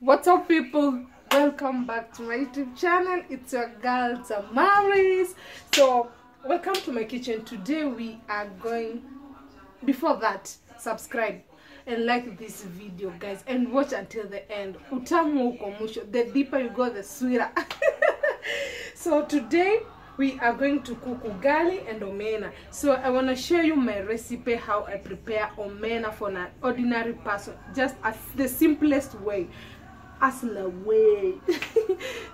What's up, people? Welcome back to my YouTube channel. It's your girl Damaris. So, welcome to my kitchen. Today we are going. Before that, subscribe and like this video, guys, and watch until the end. Utamu. The deeper you go, the sweeter. so today we are going to cook ugali and omena so i want to show you my recipe how i prepare omena for an ordinary person just as the simplest way as the way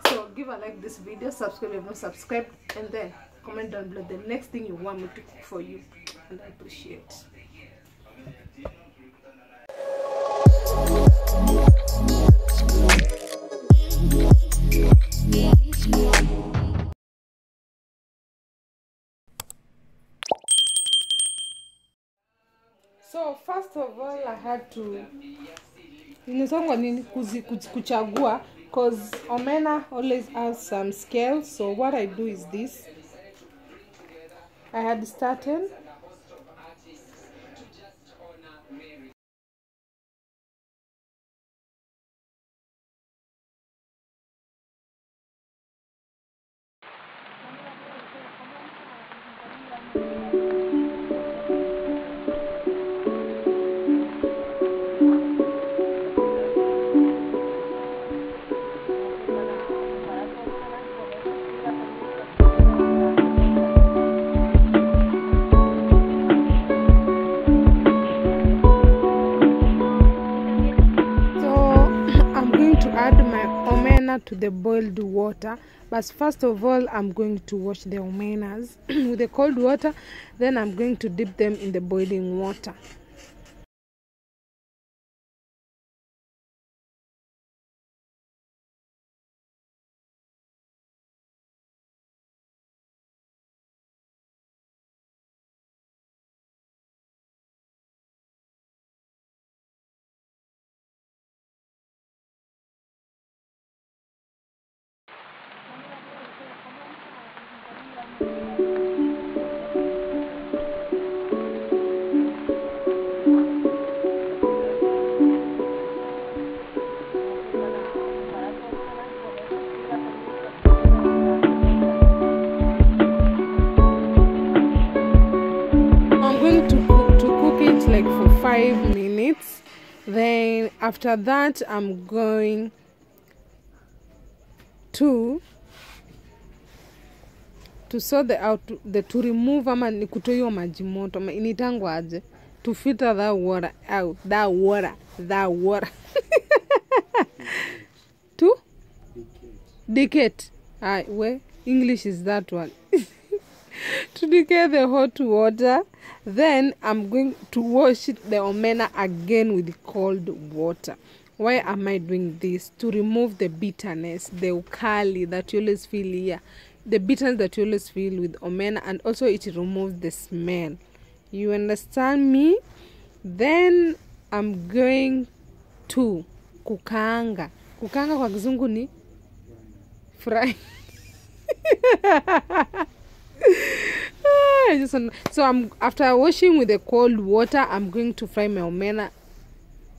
so give a like this video subscribe if not subscribed and then comment down below the next thing you want me to cook for you. And i appreciate. So first of all i had to nisongwa nini kuchagua? Cause omena always has some scales so what i do is this. I had started omena to the boiled water. But first of all, I'm going to wash the omenas with the cold water. Then I'm going to dip them in the boiling water. Five minutes. Then after that, I'm going to to sort the out the to remove ama ni kutoa maji moto initangwa aje? To filter that water out that water that water. To? Decate ah we english is that one. To decay the hot water then i'm going to wash it, the omena again with cold water. Why am i doing this? To remove the bitterness the ukali that you always feel here the bitterness that you always feel with omena and also it removes the smell. You understand me? Then i'm going to kukaanga kukaanga kwa kizungu ni fry. So I'm after washing with the cold water, I'm going to fry my omena.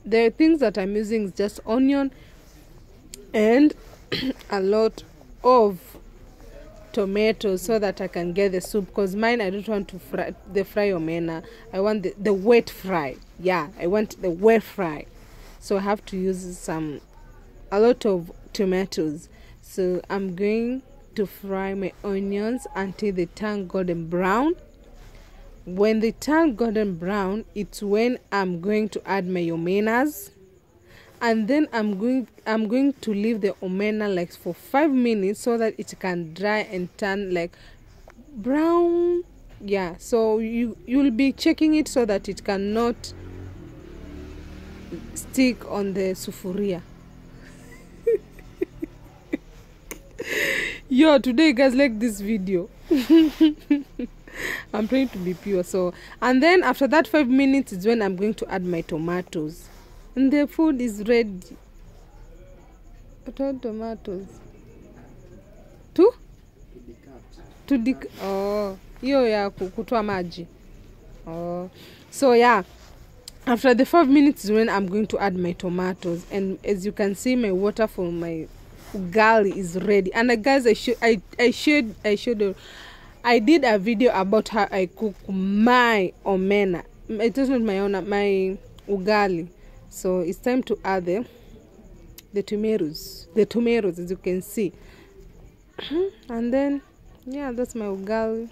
The things that I'm using is just onion and a lot of tomatoes so that I can get the soup. Cause mine I don't want to fry the fry omena. I want the, the wet fry. Yeah, I want the wet fry. So I have to use some a lot of tomatoes. So I'm going to fry my onions until they turn golden brown. When they turn golden brown, it's when I'm going to add my omenas. And then I'm going I'm going to leave the omena like for five minutes so that it can dry and turn like brown. Yeah, so you you'll be checking it so that it cannot stick on the sufuria. yo today guys like this video i'm trying to be pure so and then after that five minutes is when i'm going to add my tomatoes and the food is ready are tomatoes. Two to dik oh hiyo ya ku- kutoa maji. Oh so yeah. After the five minutes is when i'm going to add my tomatoes. And as you can see my water for my ugali is ready. And uh, guys i should i i should i should i did a video about how i cook my omena. It is not my own my ugali so it's time to add the the tomatoes the tomatoes as you can see. And then yeah that's my ugali